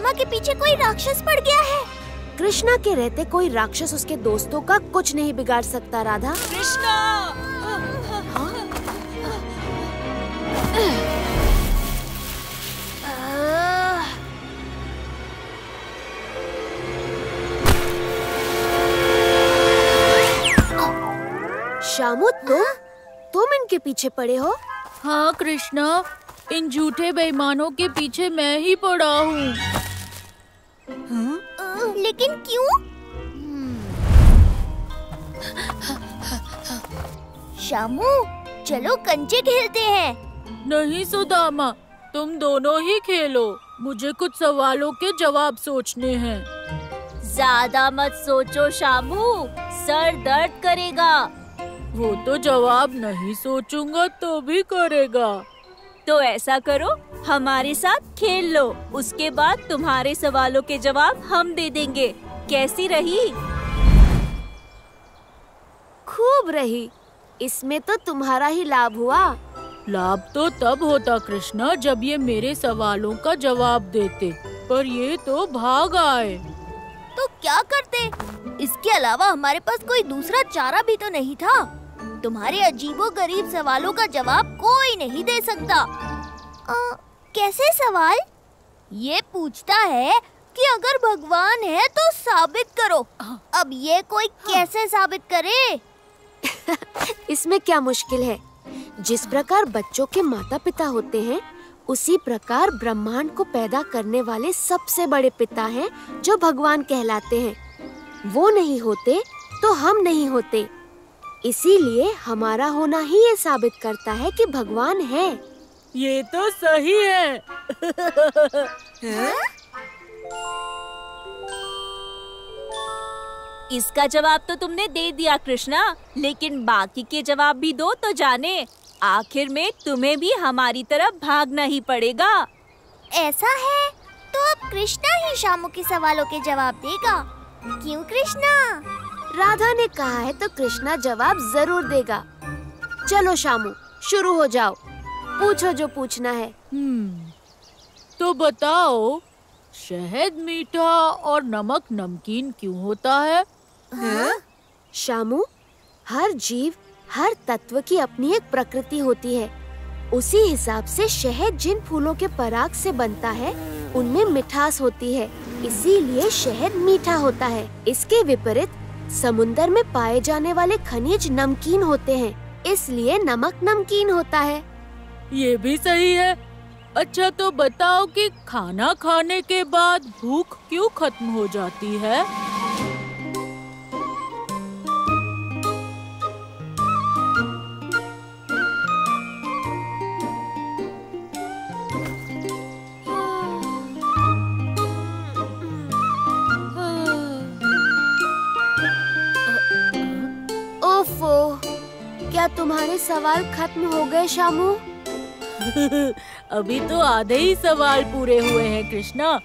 सुदामा के पीछे कोई राक्षस पड़ गया है। कृष्णा के रहते कोई राक्षस उसके दोस्तों का कुछ नहीं बिगाड़ सकता राधा। कृष्णा! शामू तुम? तुम इनके पीछे पड़े हो? हाँ कृष्णा। इन झूठे बेईमानों के पीछे मैं ही पड़ा हूँ। लेकिन क्यों? शामू चलो कंचे खेलते हैं। नहीं सुदामा तुम दोनों ही खेलो। मुझे कुछ सवालों के जवाब सोचने हैं। ज़्यादा मत सोचो शामू सर दर्द करेगा। वो तो जवाब नहीं सोचूँगा तो भी करेगा। तो ऐसा करो हमारे साथ खेल लो। उसके बाद तुम्हारे सवालों के जवाब हम दे देंगे। कैसी रही? खूब रही। इसमें तो तुम्हारा ही लाभ हुआ। लाभ तो तब होता कृष्णा जब ये मेरे सवालों का जवाब देते। पर ये तो भाग आए। तो क्या करते? इसके अलावा हमारे पास कोई दूसरा चारा भी तो नहीं था। तुम्हारे अजीबो गरीब सवालों का जवाब कोई नहीं दे सकता। आ, कैसे सवाल? ये पूछता है कि अगर भगवान है तो साबित करो। अब ये कोई कैसे साबित करे? इसमें क्या मुश्किल है? जिस प्रकार बच्चों के माता पिता होते हैं उसी प्रकार ब्रह्मांड को पैदा करने वाले सबसे बड़े पिता हैं जो भगवान कहलाते हैं। वो नहीं होते तो हम नहीं होते। इसीलिए हमारा होना ही ये साबित करता है कि भगवान है। ये तो सही है। इसका जवाब तो तुमने दे दिया कृष्णा। लेकिन बाकी के जवाब भी दो तो जाने। आखिर में तुम्हें भी हमारी तरफ़ भागना ही पड़ेगा। ऐसा है? तो अब कृष्णा ही शामू के सवालों के जवाब देगा। क्यों कृष्णा? राधा ने कहा है तो कृष्णा जवाब ज़रूर देगा। चलो शामू शुरू हो जाओ। पूछो जो पूछना है। हम्म, तो बताओ शहद मीठा और नमक नमकीन क्यों होता है? शामू हर जीव हर तत्व की अपनी एक प्रकृति होती है। उसी हिसाब से शहद जिन फूलों के पराग से बनता है उनमें मिठास होती है। इसीलिए शहद मीठा होता है। इसके विपरीत समुन्दर में पाए जाने वाले खनिज नमकीन होते हैं। इसलिए नमक नमकीन होता है। ये भी सही है। अच्छा तो बताओ कि खाना खाने के बाद भूख क्यों खत्म हो जाती है? क्या तुम्हारे सवाल खत्म हो गए, शामू? अभी तो आधे ही सवाल पूरे हुए हैं कृष्णा।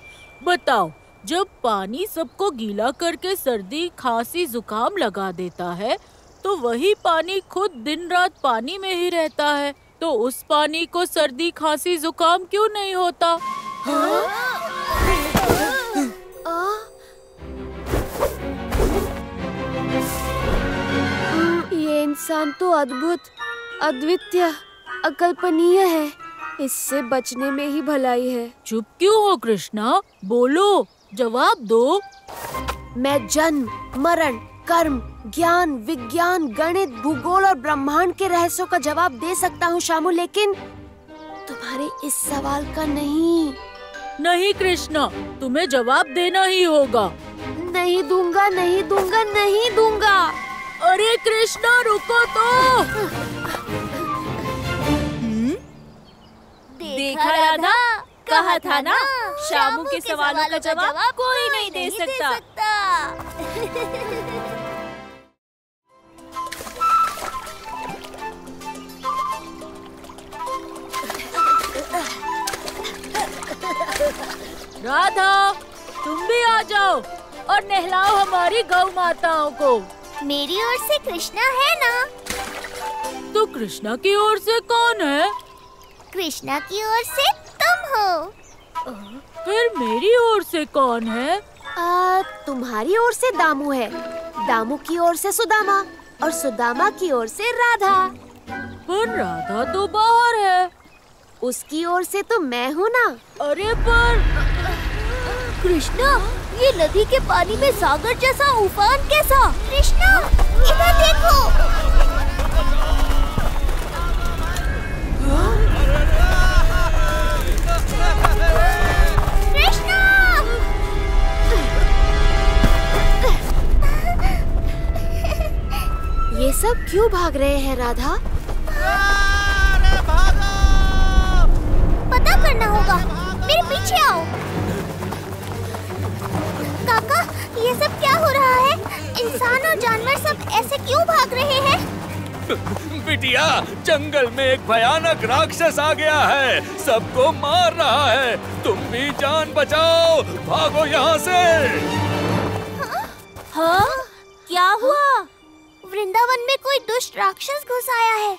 बताओ जब पानी सबको गीला करके सर्दी खांसी जुकाम लगा देता है तो वही पानी खुद दिन रात पानी में ही रहता है तो उस पानी को सर्दी खांसी जुकाम क्यों नहीं होता? हम्म, ये इंसान तो अद्भुत अद्वितीय अकल्पनीय है। इससे बचने में ही भलाई है। चुप क्यों हो कृष्णा? बोलो जवाब दो। मैं जन्म मरण कर्म ज्ञान विज्ञान गणित भूगोल और ब्रह्मांड के रहस्यों का जवाब दे सकता हूँ शामू लेकिन तुम्हारे इस सवाल का नहीं। नहीं कृष्णा तुम्हें जवाब देना ही होगा। नहीं दूँगा नहीं दूँगा नहीं दूँगा। अरे कृष्णा रुको तो। कहा था ना? शामू के सवालों का जवाब कोई नहीं दे सकता। राधा तुम भी आ जाओ और नहलाओ हमारी गौ माताओं को। मेरी ओर से कृष्णा है ना? तो कृष्णा की ओर से कौन है? कृष्णा की ओर से हो फिर मेरी ओर से कौन है? आ, तुम्हारी ओर से दामू है। दामू की ओर से सुदामा और सुदामा की ओर से राधा। पर राधा तो बाहर है। उसकी ओर से तो मैं हूँ ना। अरे पर कृष्णा ये नदी के पानी में सागर जैसा उफान कैसा? कृष्णा इधर देखो। क्यों भाग रहे हैं राधा? पता करना होगा। मेरे पीछे आओ। काका ये सब क्या हो रहा है? इंसान और जानवर सब ऐसे क्यों भाग रहे हैं? बिटिया जंगल में एक भयानक राक्षस आ गया है। सबको मार रहा है। तुम भी जान बचाओ। भागो यहाँ से। हाँ? क्या हुआ? वृंदावन में कोई दुष्ट राक्षस घुस आया है।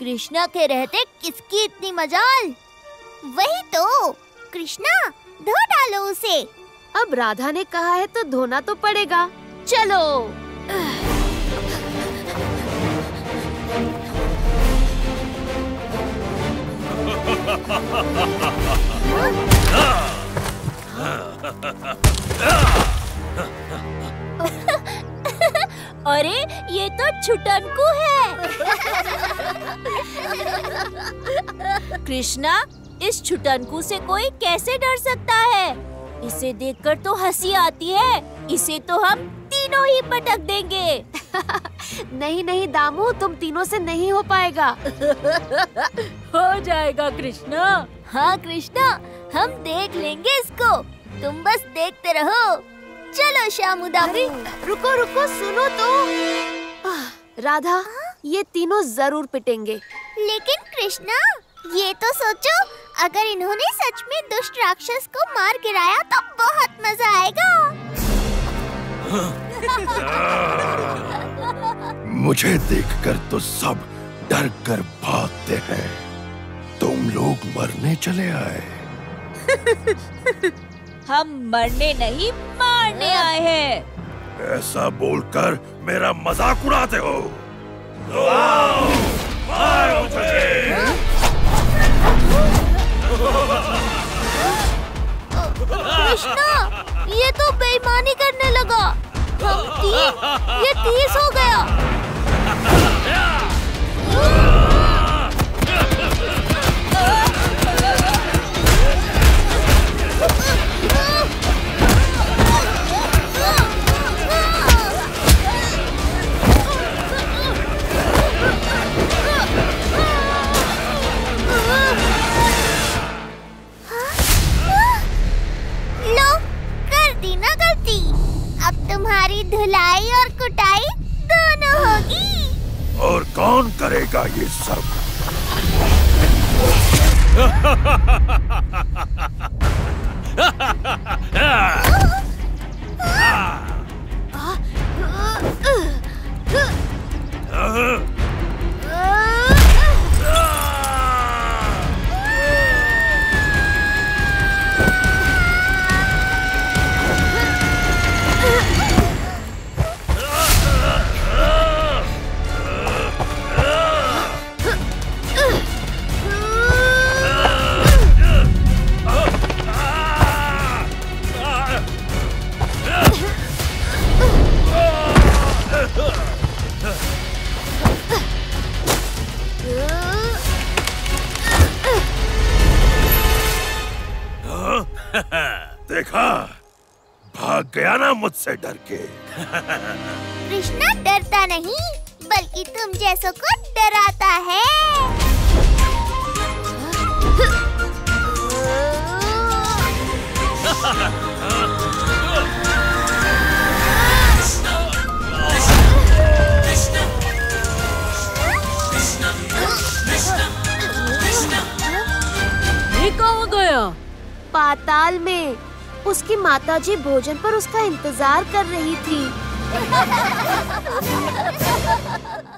कृष्णा के रहते किसकी इतनी मजाल? वही तो कृष्णा, धो डालो उसे। अब राधा ने कहा है तो धोना तो पड़ेगा। चलो। अरे ये तो छुटनकू है। कृष्णा इस छुटनकू से कोई कैसे डर सकता है? इसे देखकर तो हँसी आती है। इसे तो हम तीनों ही पटक देंगे। नहीं नहीं दामू तुम तीनों से नहीं हो पाएगा। हो जाएगा कृष्णा। हाँ कृष्णा हम देख लेंगे इसको। तुम बस देखते रहो। चलो श्यामुदामू रुको रुको सुनो तो। आह, राधा ये तीनों ज़रूर पिटेंगे। लेकिन कृष्णा ये तो सोचो अगर इन्होंने सच में दुष्ट राक्षस को मार गिराया तो बहुत मज़ा आएगा। मुझे देखकर तो सब डर कर भागते हैं। तुम लोग मरने चले आए। हम मरने नहीं मारने आए हैं। ऐसा बोलकर मेरा मज़ाक उड़ाते हो। तो आओ, मारो। कृष्णा ये तो बेईमानी करने लगा। हम तीन ये तीस हो गया। कौन करेगा ये सब? देखा। भाग गया ना मुझसे डर के। कृष्णा डरता नहीं बल्कि तुम जैसों को डराता है। ये कहाँ गया? पाताल में। उसकी माताजी भोजन पर उसका इंतज़ार कर रही थी।